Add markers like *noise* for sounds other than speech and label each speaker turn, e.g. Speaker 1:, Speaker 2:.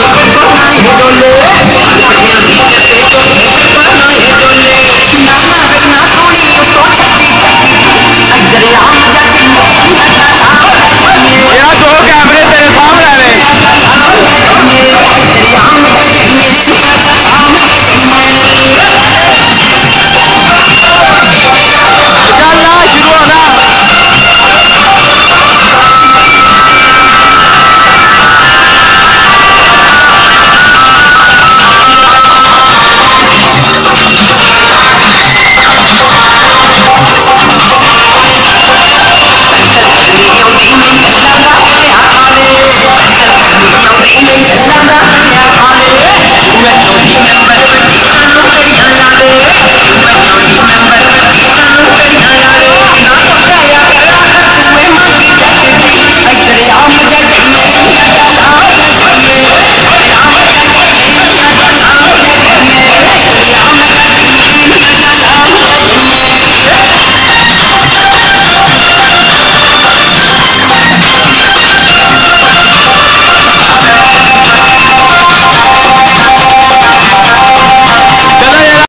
Speaker 1: Everybody *laughs*